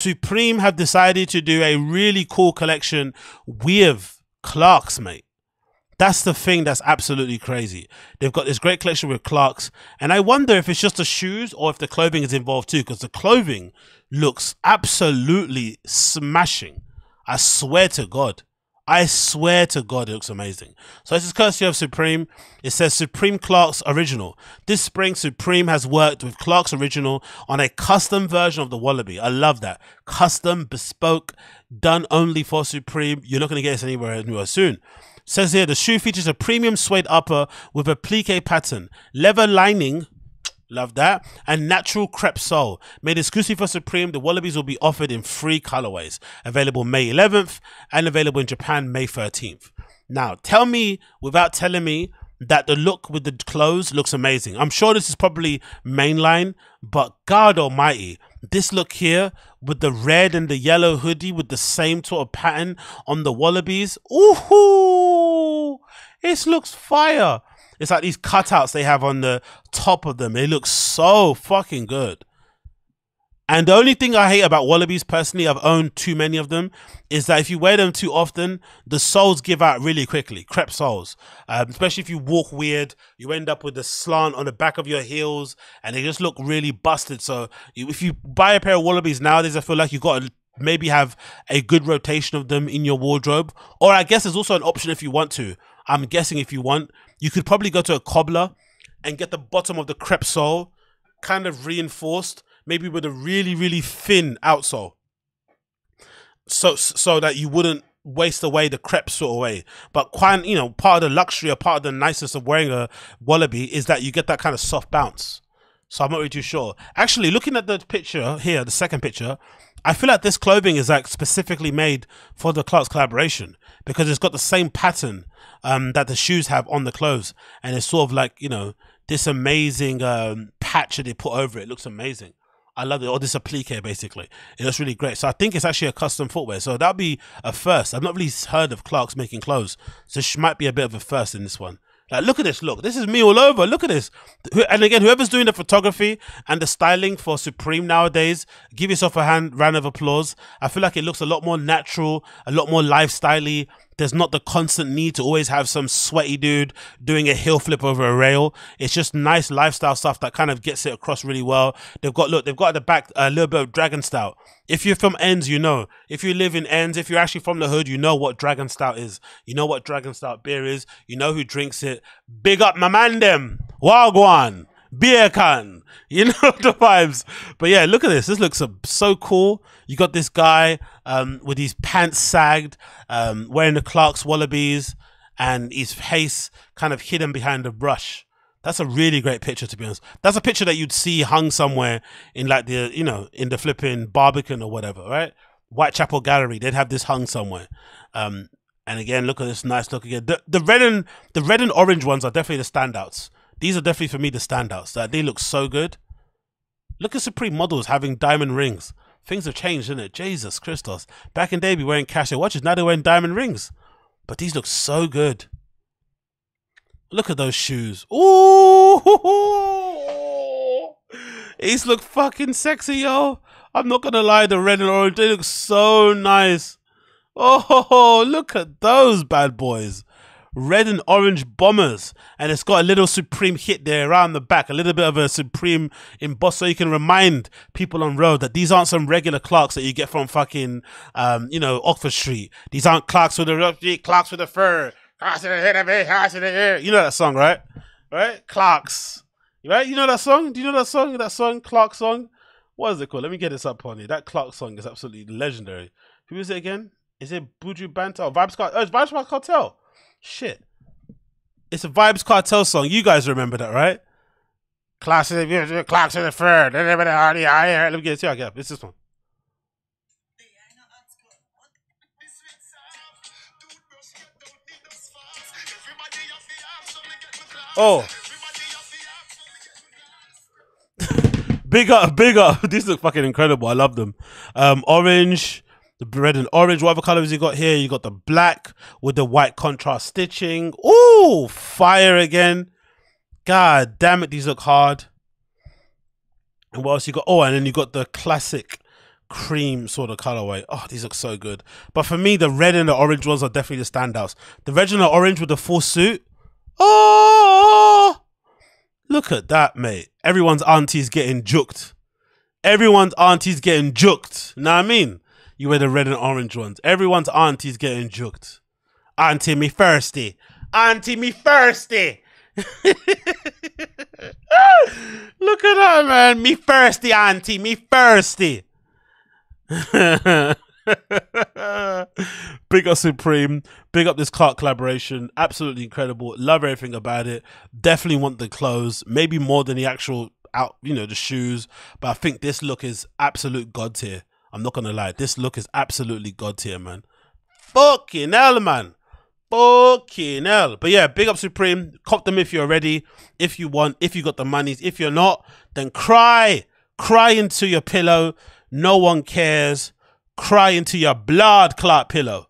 Supreme have decided to do a really cool collection with Clarks, mate. That's the thing that's absolutely crazy. They've got this great collection with Clarks, and I wonder if it's just the shoes or if the clothing is involved too, because the clothing looks absolutely smashing. I swear to God. I swear to God, it looks amazing. So this is courtesy of Supreme. It says Supreme Clarks Original. This spring, Supreme has worked with Clarks Original on a custom version of the Wallaby. I love that. Custom, bespoke, done only for Supreme. You're not going to get this anywhere anywhere soon. Says here, the shoe features a premium suede upper with applique pattern, leather lining, Love that. And natural crepe sole. Made exclusive for Supreme, the Wallabies will be offered in three colorways. Available May 11th and available in Japan May 13th. Now, tell me without telling me that the look with the clothes looks amazing. I'm sure this is probably mainline, but God almighty, this look here with the red and the yellow hoodie with the same sort of pattern on the Wallabies. Ooh, this looks fire. It's like these cutouts they have on the top of them. They look so fucking good. And the only thing I hate about Wallabies personally, I've owned too many of them, is that if you wear them too often, the soles give out really quickly. Crepe soles, um, especially if you walk weird, you end up with the slant on the back of your heels, and they just look really busted. So if you buy a pair of Wallabies nowadays, I feel like you've got to maybe have a good rotation of them in your wardrobe. Or I guess there's also an option if you want to. I'm guessing if you want, you could probably go to a cobbler and get the bottom of the crepe sole kind of reinforced, maybe with a really, really thin outsole. So so that you wouldn't waste away the crepe sort of way. But quite you know, part of the luxury or part of the niceness of wearing a wallaby is that you get that kind of soft bounce. So I'm not really too sure. Actually, looking at the picture here, the second picture, I feel like this clothing is like specifically made for the Clarks collaboration because it's got the same pattern um, that the shoes have on the clothes, and it's sort of like you know this amazing um, patch that they put over it. it looks amazing. I love it. Or this applique basically. It looks really great. So I think it's actually a custom footwear. So that'll be a first. I've not really heard of Clarks making clothes. So this might be a bit of a first in this one. Like, look at this. Look, this is me all over. Look at this. And again, whoever's doing the photography and the styling for Supreme nowadays, give yourself a hand round of applause. I feel like it looks a lot more natural, a lot more lifestyley. There's not the constant need to always have some sweaty dude doing a heel flip over a rail. It's just nice lifestyle stuff that kind of gets it across really well. They've got look, they've got at the back a little bit of dragon stout. If you're from ends, you know. If you live in ends, if you're actually from the hood, you know what dragon stout is. You know what dragon stout beer is. You know who drinks it. Big up my man them. Wagwan beer can. You know the vibes. But yeah, look at this. This looks so cool. You got this guy um, with his pants sagged, um, wearing the Clarks Wallabies, and his face kind of hidden behind a brush. That's a really great picture, to be honest. That's a picture that you'd see hung somewhere in like the, you know, in the flipping Barbican or whatever, right? Whitechapel Gallery, they'd have this hung somewhere. Um, and again, look at this nice look again. The, the red and the red and orange ones are definitely the standouts. These are definitely for me the standouts. That they look so good. Look at Supreme models having diamond rings. Things have changed, isn't it? Jesus Christos. Back in day, be wearing Casio watches. Now they're wearing diamond rings. But these look so good. Look at those shoes. Ooh! These look fucking sexy, yo. I'm not gonna lie, the red and orange, they look so nice. Oh, look at those bad boys red and orange bombers, and it's got a little Supreme hit there around the back, a little bit of a Supreme emboss, so you can remind people on road that these aren't some regular Clarks that you get from fucking, um, you know, Oxford Street. These aren't Clarks with the Clarks with the fur. You know that song, right? Right? Clarks. Right? You know that song? Do you know that song? That song, Clark song? What is it called? Let me get this up on you. That Clark song is absolutely legendary. Who is it again? Is it Buju? Oh, Vybz Kartel. Oh, it's Vybz Kartel. Shit. It's a Vybz Kartel song. You guys remember that, right? Class of the clocks of the third. Let me get it. Yeah, yeah. It's this one. Oh. big up, big up. These look fucking incredible. I love them. Um, orange, the red and orange, whatever colors you got here. You got the black with the white contrast stitching. Ooh, fire again. God damn it, these look hard. And what else you got? Oh, and then you got the classic cream sort of colorway. Oh, these look so good. But for me, the red and the orange ones are definitely the standouts. The red and the orange with the full suit. Oh, look at that, mate. Everyone's auntie's getting juked. Everyone's auntie's getting juked. Know what I mean? You wear the red and orange ones. Everyone's auntie's getting juked. Auntie me thirsty. Auntie me thirsty. Look at that, man. Me thirsty, auntie. Me thirsty. big up Supreme. Big up this Clark collaboration. Absolutely incredible. Love everything about it. Definitely want the clothes. Maybe more than the actual out, you know, the shoes. But I think this look is absolute god tier. I'm not gonna lie. This look is absolutely god tier, man. Fucking hell, man. Fucking hell. But yeah, big up Supreme. Cop them if you're ready. If you want. If you got the monies. If you're not, then cry. Cry into your pillow. No one cares. Cry into your blood clot pillow.